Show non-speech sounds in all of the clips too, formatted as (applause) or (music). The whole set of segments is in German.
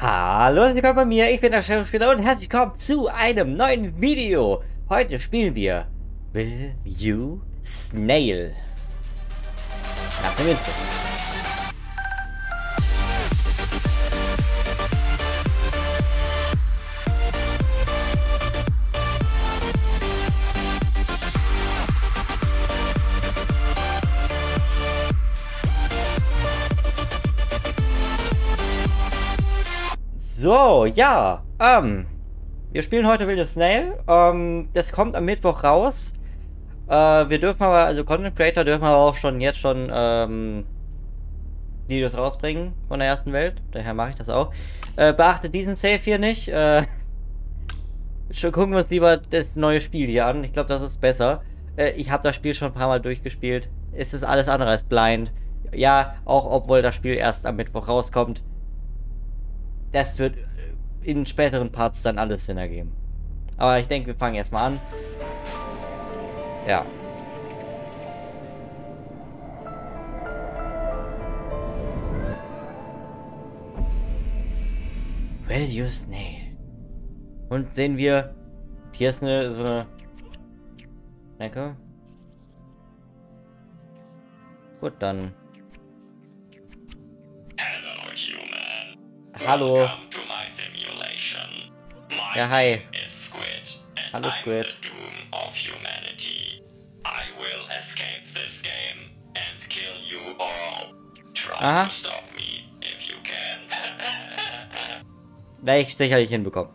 Hallo, willkommen bei mir, ich bin der Sheriff-Spieler und herzlich willkommen zu einem neuen Video. Heute spielen wir Will You Snail. Nach dem Intro. So, ja, ähm, wir spielen heute Will You Snail. Ähm, das kommt am Mittwoch raus. Äh, wir dürfen aber, also Content Creator dürfen aber auch schon jetzt schon ähm, Videos rausbringen von der ersten Welt. Daher mache ich das auch. Äh, beachtet diesen Save hier nicht. Äh, (laughs) schon gucken wir uns lieber das neue Spiel hier an. Ich glaube, das ist besser. Äh, ich habe das Spiel schon ein paar Mal durchgespielt. Es ist alles andere als blind. Ja, auch obwohl das Spiel erst am Mittwoch rauskommt. Das wird in späteren Parts dann alles Sinn ergeben. Aber ich denke, wir fangen erstmal an. Ja. Well used Snail. Und sehen wir, hier ist eine, so eine Ecke. Gut, dann. Hello, human. Hallo. Welcome to my simulation. My Ja, hi. Squid, Hallo, Squid. the doom of humanity. I will escape this game and kill you all. Try Aha. to stop me if you can. (laughs) Werde ich sicherlich hinbekommen.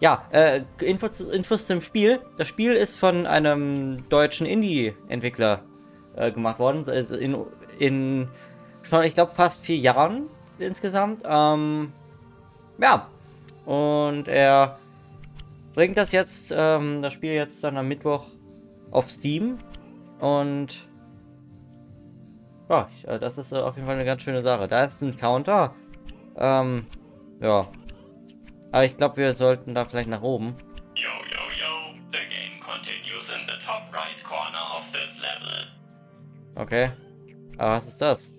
Ja, äh, Infos, Infos zum Spiel. Das Spiel ist von einem deutschen Indie-Entwickler äh, gemacht worden. Also in, in schon, ich glaube, fast vier Jahren insgesamt. Ähm, ja. Und er bringt das jetzt, ähm, das Spiel jetzt dann am Mittwoch auf Steam. Und ja, äh, das ist äh, auf jeden Fall eine ganz schöne Sache. Da ist ein Counter. Ähm, ja. Aber ich glaube, wir sollten da vielleicht nach oben. yo, yo, yo. The game continues in the top right corner of this level. Okay. Aber was ist das?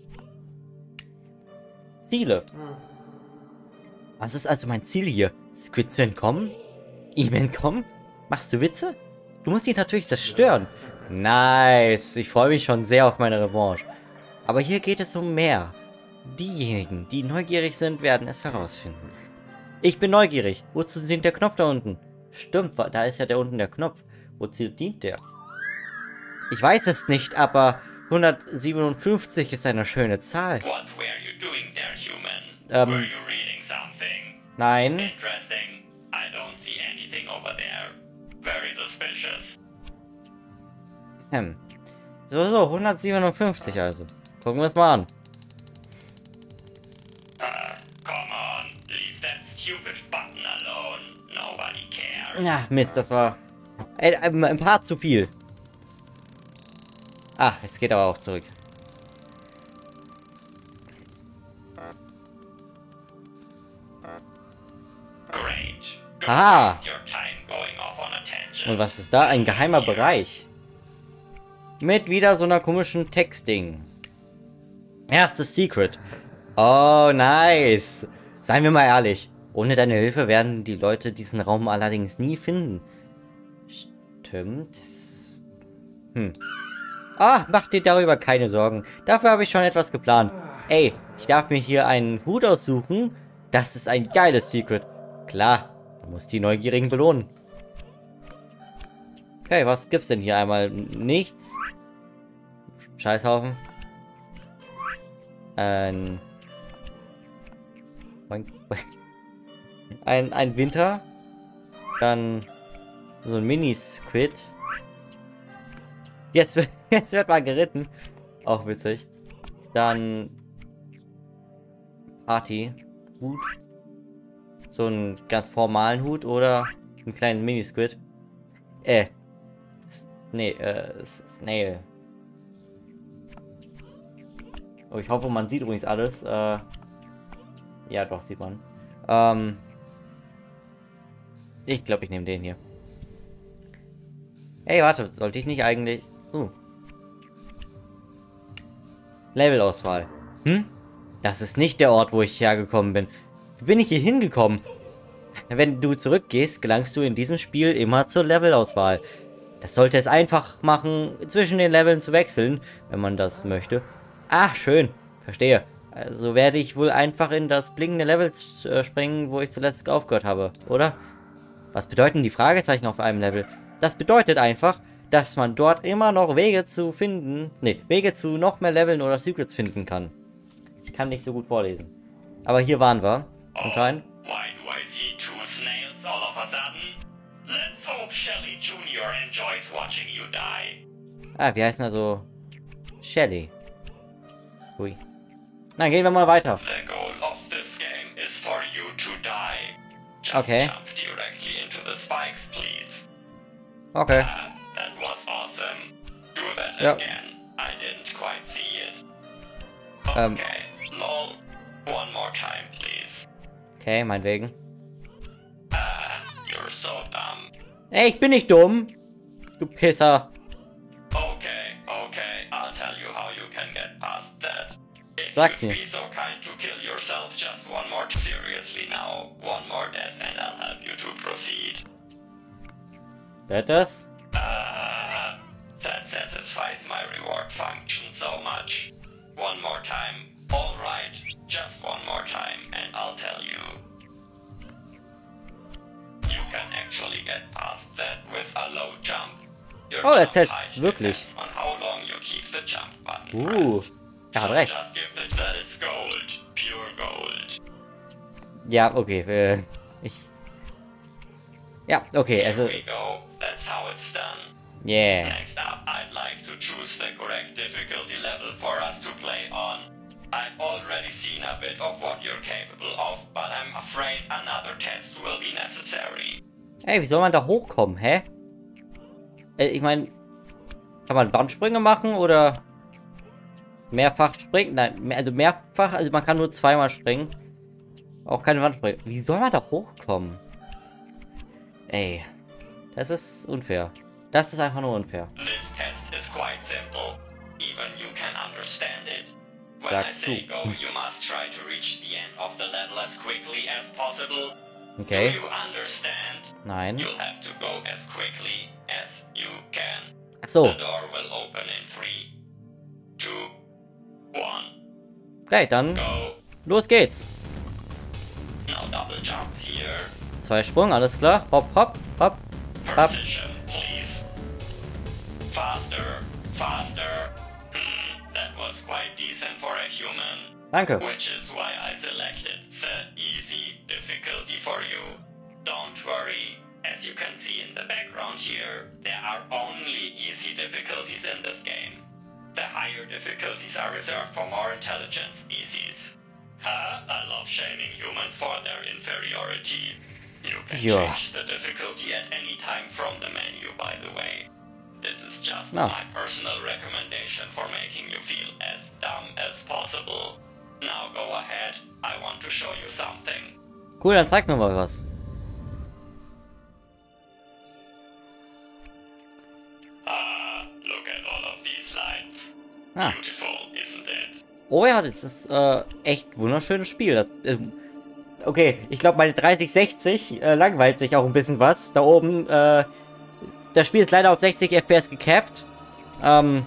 Ziele. Was ist also mein Ziel hier? Squid zu entkommen? Ihm entkommen? Machst du Witze? Du musst ihn natürlich zerstören. Nice. Ich freue mich schon sehr auf meine Revanche. Aber hier geht es um mehr. Diejenigen, die neugierig sind, werden es herausfinden. Ich bin neugierig. Wozu dient der Knopf da unten? Stimmt, da ist ja der unten der Knopf. Wozu dient der? Ich weiß es nicht, aber 157 ist eine schöne Zahl. Something? Nein. Hm. So, so, 157 also. Gucken wir es mal an. Uh, come on. Leave that stupid button alone. Nobody cares. Na, Mist, das war ein, ein, ein paar zu viel. Ah, es geht aber auch zurück. Tangent. Und was ist da? Ein geheimer Bereich. Mit wieder so einer komischen Textding. Erstes Secret. Oh, nice. Seien wir mal ehrlich. Ohne deine Hilfe werden die Leute diesen Raum allerdings nie finden. Stimmt. Hm. Ah, mach dir darüber keine Sorgen. Dafür habe ich schon etwas geplant. Ey, ich darf mir hier einen Hut aussuchen. Das ist ein geiles Secret. Klar, muss die Neugierigen belohnen. Okay, was gibt's denn hier einmal? Nichts. Scheißhaufen. Ein. (laughs) Ein, ein Winter. Dann so ein Mini-Squid. Jetzt, wird- (laughs) jetzt wird mal geritten. Auch witzig. Dann Party. Hut. So einen ganz formalen Hut oder einen kleinen Mini-Squid. Äh, Nee, äh, Snail. Oh, ich hoffe, man sieht übrigens alles. Äh, ja, doch, sieht man. Ähm, ich glaube, ich nehme den hier. Ey, warte, sollte ich nicht eigentlich... Uh. Levelauswahl. Hm? Das ist nicht der Ort, wo ich hergekommen bin. Wie bin ich hier hingekommen? Wenn du zurückgehst, gelangst du in diesem Spiel immer zur Levelauswahl. Das sollte es einfach machen, zwischen den Leveln zu wechseln, wenn man das möchte. Ah, schön. Verstehe. Also werde ich wohl einfach in das blinkende Level äh, springen, wo ich zuletzt aufgehört habe, oder? Was bedeuten die Fragezeichen auf einem Level? Das bedeutet einfach, dass man dort immer noch Wege zu finden, ne, Wege zu noch mehr Leveln oder Secrets finden kann. Ich kann nicht so gut vorlesen. Aber hier waren wir, anscheinend. Why do I see two snails all of a sudden? Let's hope Shelly Jr. enjoys watching you die. Ah, wir heißen also Shelly. Hui. Na, gehen wir mal weiter. The goal of this game is for you to die. Just Okay. jump directly into the spikes, please. Okay. That was awesome. Do that Yep. again. I didn't quite see it. Um. Okay, lol. One more time, please. Okay, meinetwegen. You're so. Ey, ich bin nicht dumm. Du Pisser. Okay, okay, I'll tell you how you can get past that. If Sag's mir. so kind to kill yourself just one more seriously now, one more death and I'll help you to proceed. Wer hat das? Ah, that satisfies my reward function so much. One more time. Alright, just one more time and I'll tell you. You can actually get past that with a low jump. Your Oh, er zählt's wirklich. On how long you keep the jump button Uh, er hat recht. Just give it that is gold, pure gold. Ja, okay. Äh, ich. Ja, okay, also. we go. That's how it's done. Yeah. Next up, I'd like to choose the correct difficulty level for us to play on. I've already seen a bit of what you're capable of, but I'm afraid another test will be necessary. Ey, wie soll man da hochkommen, hä? Äh, ich meine, kann man Wandsprünge machen oder mehrfach springen? Nein, mehr- also mehrfach, also man kann nur zweimal springen. Auch keine Wandsprünge. Wie soll man da hochkommen? Ey, das ist unfair. Das ist einfach nur unfair. This test is quite simple. Even you can understand it. Possible. Okay. Nein. Ach so. Okay, dann los geht's. Now double jump here. Zwei Sprung, alles klar. Hopp, hopp, hopp. Hopp. Faster, faster. That was quite decent for a human. Danke. Which is why I selected the easy difficulty for you. Don't worry, as you can see in the background here, there are only easy difficulties in this game. The higher difficulties are reserved for more intelligent species. Ha, I love shaming humans for their inferiority. You can Yeah. change the difficulty at any time from the menu, by the way. This is just No. my personal recommendation for making you feel as dumb as possible. Now go ahead, I want to show you something. Cool, dann zeig mir mal was. Ah, look at all of these lights. Ah. Beautiful, isn't it? Oh ja, das ist äh, echt wunderschönes Spiel. Das, ähm, okay, ich glaube, meine 3060 äh, langweilt sich auch ein bisschen was. Da oben, äh, das Spiel ist leider auf 60 FPS gecapped. Ähm,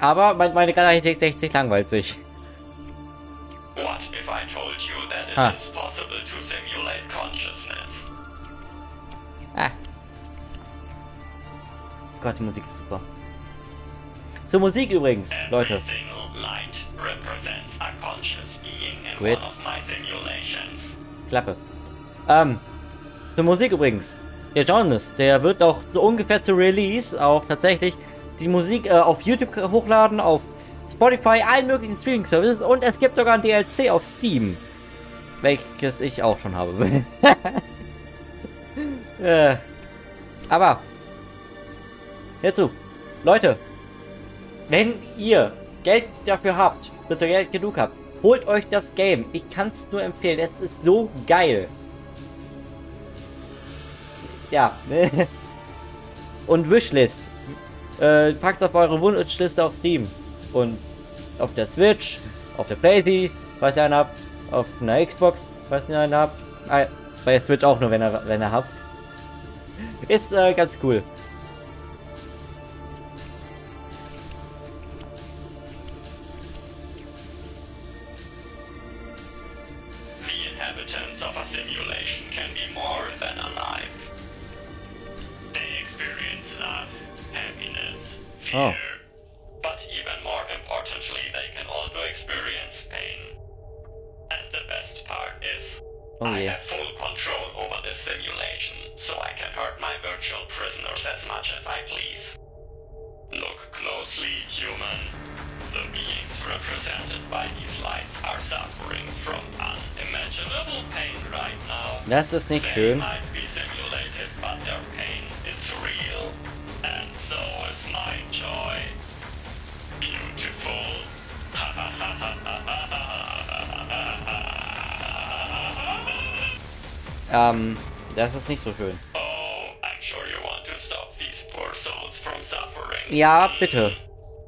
aber mein, meine 3060 langweilt sich. What if I told you that it Ah. is possible to simulate consciousness? Ah. Gott, die Musik ist super. Zur Musik übrigens, Every Leute. Squid. Klappe. Ähm, zur Musik übrigens. Der Jonas, der wird auch so ungefähr zu Release auch tatsächlich die Musik äh, auf YouTube hochladen, auf Spotify, allen möglichen Streaming-Services und es gibt sogar ein DLC auf Steam. Welches ich auch schon habe. (laughs) äh, aber, hierzu. Leute, wenn ihr Geld dafür habt, bis ihr Geld genug habt, holt euch das Game. Ich kann es nur empfehlen. Es ist so geil. Ja. (laughs) Und Wishlist. Äh, packt auf eure Wunschliste auf Steam. Und auf der Switch, auf der Playsee, falls ihr einen habt. auf einer Xbox, falls ihr eine habt. Ah, bei der Switch auch nur, wenn er, wenn er habt. (laughs) Ist äh, ganz cool. The inhabitants of a simulation can be more than alive. Happiness, Oh. but even more importantly, they can also experience pain. And the best part is, Oh I yeah. have full control over this simulation, so I can hurt my virtual prisoners as much as I please. Look closely, human. The beings represented by these lights are suffering from unimaginable pain right now. Das ist nicht They schön. Ähm, das ist nicht so schön. Oh, sure. Ja, bitte.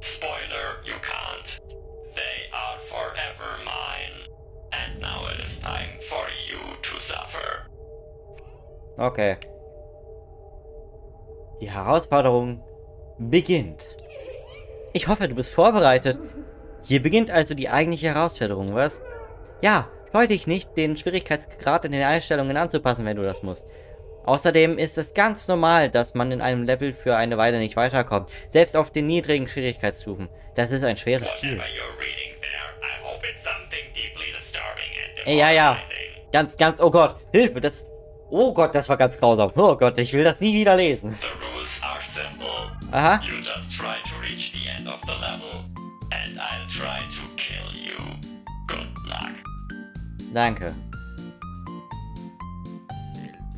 Spoiler, you can't. They are forever mine. And now it is time for you to suffer. Okay. Die Herausforderung beginnt. Ich hoffe, du bist vorbereitet. Hier beginnt also die eigentliche Herausforderung, was? Ja, scheue dich nicht, den Schwierigkeitsgrad in den Einstellungen anzupassen, wenn du das musst. Außerdem ist es ganz normal, dass man in einem Level für eine Weile nicht weiterkommt. Selbst auf den niedrigen Schwierigkeitsstufen. Das ist ein schweres Spiel. Ja, ja. Ganz, ganz, oh Gott, Hilfe, das... Oh Gott, das war ganz grausam. Oh Gott, ich will das nie wieder lesen. Aha. Danke.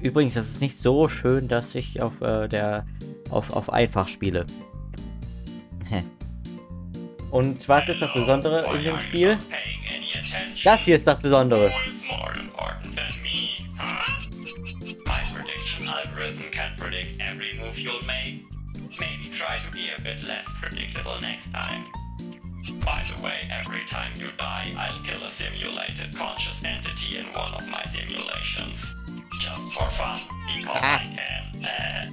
Übrigens, das ist nicht so schön, dass ich auf äh, der auf, auf einfach spiele. Hä. Und was ist das Besondere in dem Spiel? Das hier ist das Besondere. Maybe try to be a bit less predictable next time. By the way, every time you die, I'll kill a simulated conscious entity in one of my simulations. Just for fun, because Ah. I can. Uh,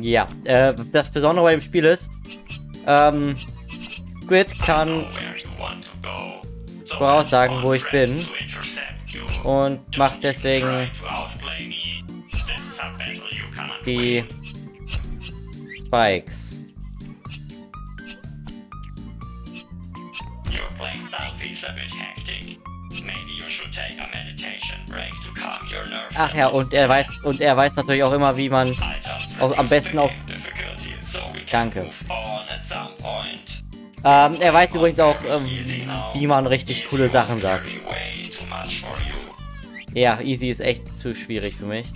Ja, äh, das Besondere bei dem Spiel ist, ähm, Squid kann voraussagen, wo ich bin und macht deswegen try to Ach ja, und er weiß und er weiß natürlich auch immer, wie man auch am besten can Danke. ähm, er weiß übrigens auch, ähm, wie man richtig coole Sachen sagt. Ja, easy ist echt zu schwierig für mich.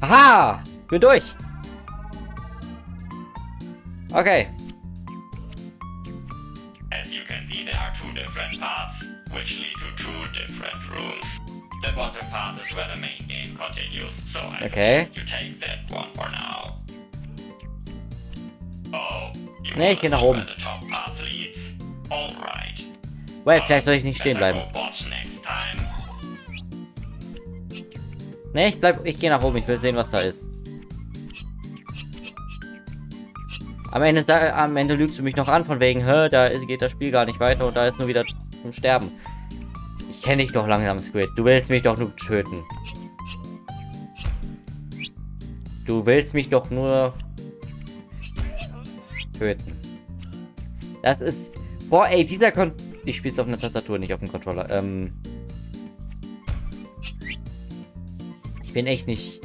Aha! Bin durch! Okay. As you can see, there are two different paths, which lead to two different rooms. The bottom path is where the main game continues, so I Okay. you take that one for now. Oh, you Nee, ich geh nach oben. the top path leads? Alright. Well, vielleicht soll ich nicht stehen bleiben. Ne, ich bleib, ich gehe nach oben, ich will sehen, was da ist. Am Ende, am Ende lügst du mich noch an, von wegen, hä, da ist, geht das Spiel gar nicht weiter und da ist nur wieder zum Sterben. Ich kenne dich doch langsam, Squid. Du willst mich doch nur töten. Du willst mich doch nur töten. Das ist. Boah, ey, dieser Kon. Ich spiel's auf einer Tastatur, nicht auf dem Controller. Ähm. Ich bin echt nicht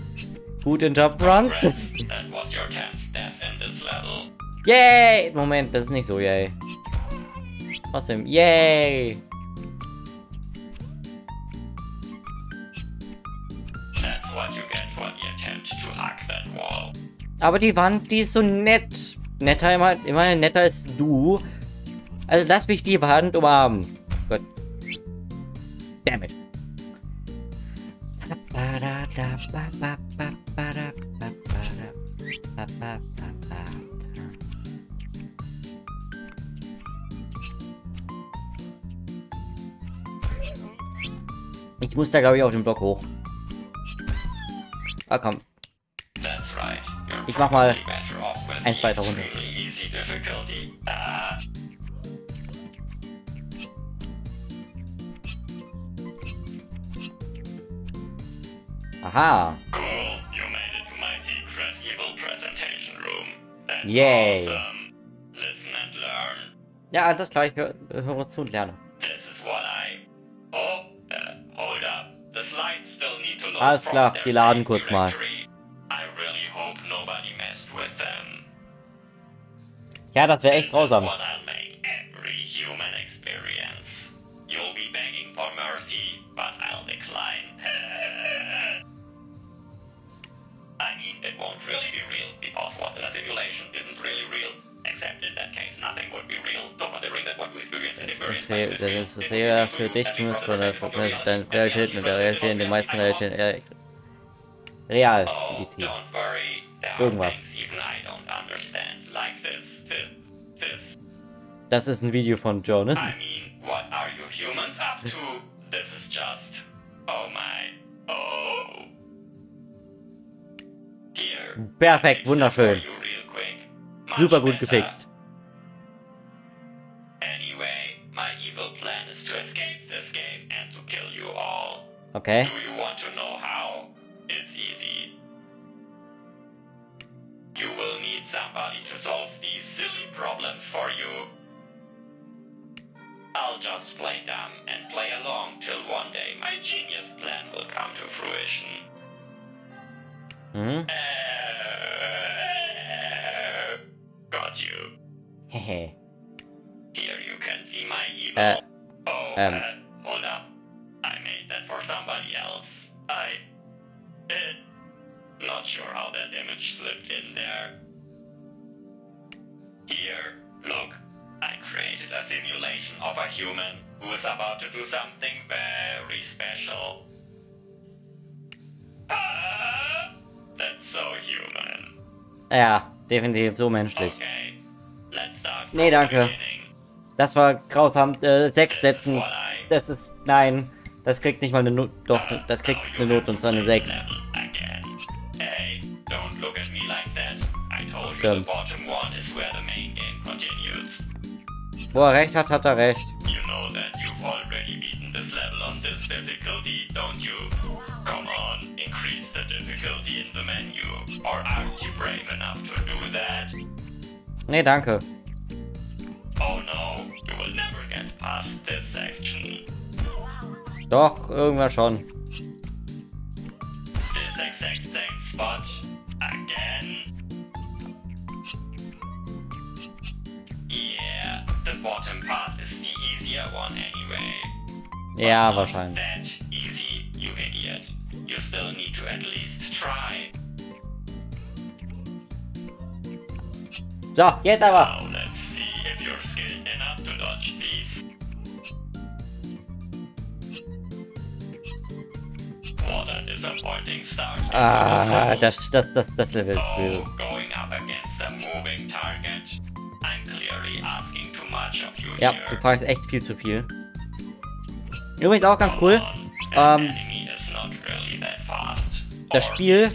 gut in Jump Runs. Congrats, that was your 10th death in this level. Yay! Moment, das ist nicht so yay. Yay! Hack that wall. Aber die Wand, die ist so nett. Netter, immer, immerhin netter als du. Also lass mich die Wand umarmen. Gut. Damn it. Ich muss da, glaube ich, auf den Block hoch. Ah, komm. Ich mach mal probably better off with eins the weiter runter. extremely easy difficulty. Ah. Aha. Cool. You made it to my secret evil presentation room. That's Yay. awesome. Listen and learn. Ja, alles klar, ich hö höre zu und lerne. Alles klar, die laden kurz mal. Ja, das wäre echt grausam. Will be für real, dich zumindest von der, von der. Realität und der Realität in den meisten Realitäten. Äh, are Irgendwas. Das ist ein Video von Jonas. I mean, what are you humans up to? This is just. Oh my. Oh. Perfekt, wunderschön. real Super gut gefixt. Okay. Do you want to know how? It's easy. You will need somebody to solve these silly problems for you. I'll just play dumb and play along till one day my genius plan will come to fruition. Mhm. Uh, (laughs) got you. Hehe. Here you can see my evil. Äh, oh, ähm. uh, hold sure how that image slipped in there. Here, look. I created a simulation of a human who is about to do something very special. Ah, that's so human. Ja, definitiv so menschlich. Okay, Nee, danke. Das war grausam. Äh, sechs Sätzen. Das ist. Nein. Das kriegt nicht mal eine Note. Doch, das kriegt eine Note und zwar eine 6. continues. Wo er recht hat, hat er recht. You know that you've already beaten this level on this difficulty, don't you? Come on, increase the difficulty in the menu. Or aren't you brave enough to do that? Nee, danke. Oh no, you will never get past this section. Doch, irgendwann schon. This exact easier one anyway. Not wahrscheinlich. That easy, you idiot. You still need to at least try. So, jetzt aber. Now let's see if you're skilled enough to dodge these. What a disappointing start. Ah, das, das, das, das Level ist Oh, going up against a moving target. Ja, du fragst echt viel zu viel. Übrigens auch ganz cool. Ähm, das Spiel-?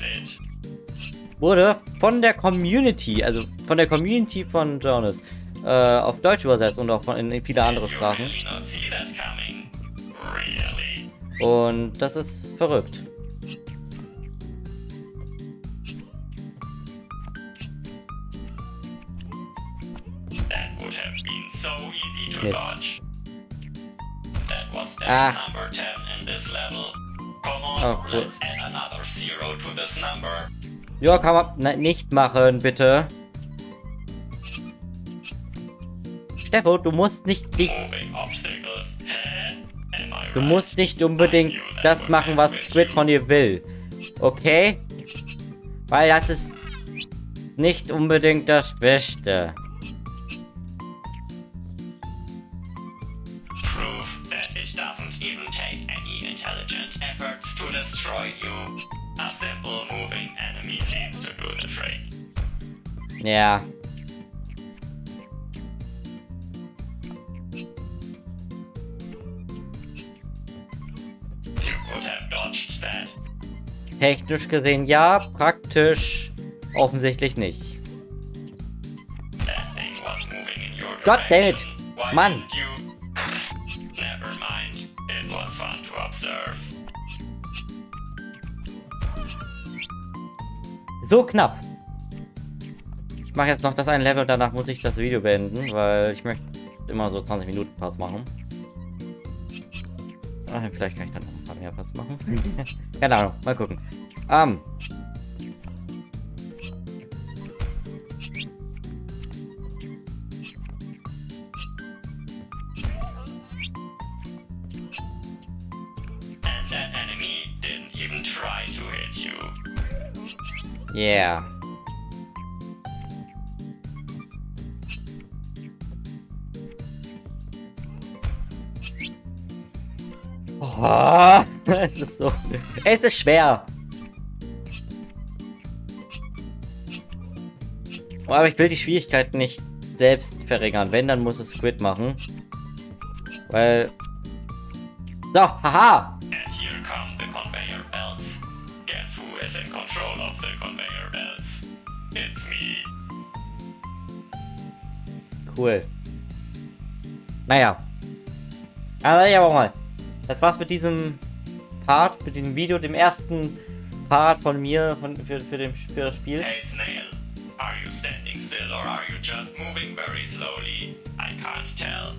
Wurde von der Community, also von der Community von Jonas, äh, auf Deutsch übersetzt und auch in, viele andere Sprachen. Und das ist verrückt. Mist. Ah. number 10 in this level. Come on, Oh, cool. let's add another zero to this number. Ja, kann man na, nicht machen, bitte. Steffo, du musst nicht dich, du musst nicht unbedingt das machen, was Squid von dir will. Okay? Weil das ist nicht unbedingt das Beste. Ja. Technisch gesehen ja, praktisch offensichtlich nicht. Direction. Why Mann. didn't you? Mache jetzt noch das ein Level und danach muss ich das Video beenden, weil ich möchte immer so 20 Minuten Parts machen. Ach, vielleicht kann ich dann noch ein paar mehr Parts machen. (laughs) Keine Ahnung, mal gucken. Ähm. And Oh, (laughs) es ist so. Es ist schwer. Oh, aber ich will die Schwierigkeit nicht selbst verringern. Wenn, dann muss es Squid machen. Weil. So, haha! And here come the conveyor belts. Guess who is in control of the conveyor belts? It's me. Cool. Naja. Aber ja, aber mal. Das war's mit diesem Part, mit diesem Video, dem ersten Part von mir von, für, für, den, für das Spiel. Hey Snail, are you standing still or are you just moving very slowly? I can't tell.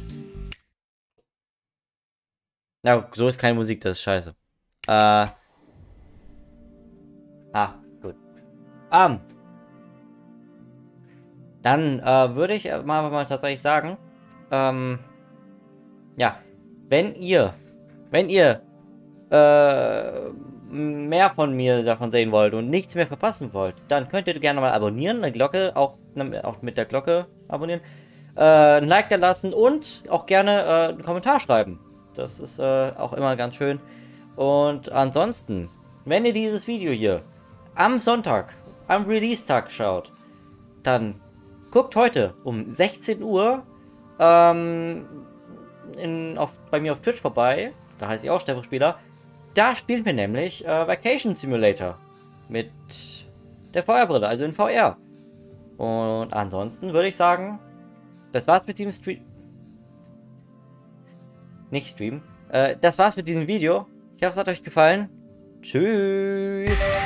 Na, so ist keine Musik, das ist scheiße. Äh. Ah, gut. Ähm. Dann äh, würde ich mal, mal tatsächlich sagen, ähm, ja, wenn ihr, wenn ihr äh, mehr von mir davon sehen wollt und nichts mehr verpassen wollt, dann könnt ihr gerne mal abonnieren, eine Glocke, auch, auch mit der Glocke abonnieren, äh, ein Like da lassen und auch gerne äh, einen Kommentar schreiben. Das ist äh, auch immer ganz schön. Und ansonsten, wenn ihr dieses Video hier am Sonntag, am Release-Tag schaut, dann guckt heute um 16 Uhr ähm, in, auf, bei mir auf Twitch vorbei. Da heiße ich auch Stefan Spieler. Da spielen wir nämlich äh, Vacation Simulator mit der Feuerbrille, also in VR. Und ansonsten würde ich sagen, das war's mit dem Stream. Nicht Stream. Äh, das war's mit diesem Video. Ich hoffe, es hat euch gefallen. Tschüss.